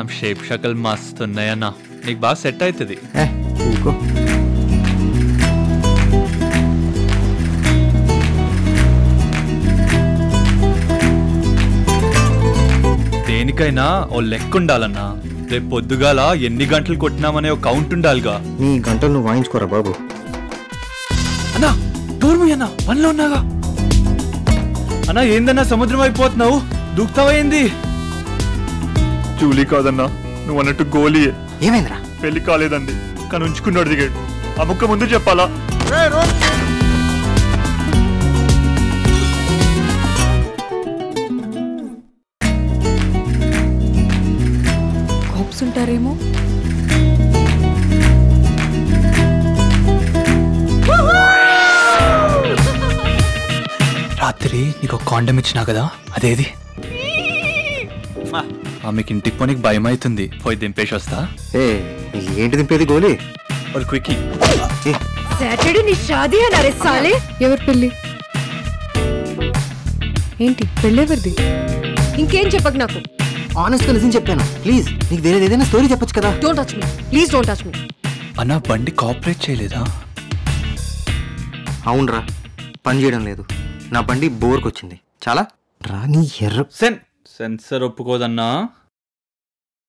ఆమె షేప్ షకల్ మస్తు ఉన్నాయన్న నీకు బాగా సెట్ అవుతుంది. ఊకో దేనికైనా ఓ లెక్క ఉండాలన్నా రేపు పొద్దుగాల ఎన్ని గంటలు కొట్టినామనే ఒక కౌంట్ ఉండాలిగా. నీ గంటలు నువ్వు వాయించుకోరా బాబు. అన్నా డోర్ మూయ్ అన్నా పనిలో ఉన్నాగా. అన్నా ఏందన్నా సముద్రం అయిపోతున్నావు దూకుతావా ఏంది? జూలీ కాదన్నా నువ్వు అన్నట్టు గోలీయే. ఏమైందిరా? పెళ్ళి కాలేదండి. కానీ ఉంచుకున్నాడు దిగాడు ఆ ముక్క ముందు చెప్పాలా? కోప్స్ ఉంటారేమో రాత్రి నీకు కాండం ఇచ్చినా కదా? అదేది? ఆమెకి ఇంటికి పోనీకి భయం అవుతుంది పోయి దింపేసి వస్తా ఏ ఏంటి దింపేది గోలీ? ఒక క్విక్ ఏ, సాటర్డే నీ షాదీ అన్నారే సాలే. ఎవరి పెళ్ళి? ఏంటి పెళ్ళెవరిది ఇంకేం చెప్పకు నాకు. ఆనెస్ట్గా నిజం చెప్పాను. ప్లీజ్ నీకు వేరేది ఏదైనా స్టోరీ చెప్పొచ్చు కదా? Don't touch me please don't touch me అన్న బండి కాపరేట్ చేయలేదా? అవునరా పని చేయడం లేదు. నా బండి బోర్కి వచ్చింది చాలా? రా నీ ఎర్ర సెన్ సెన్సర్ ఒప్పుకోదన్నా?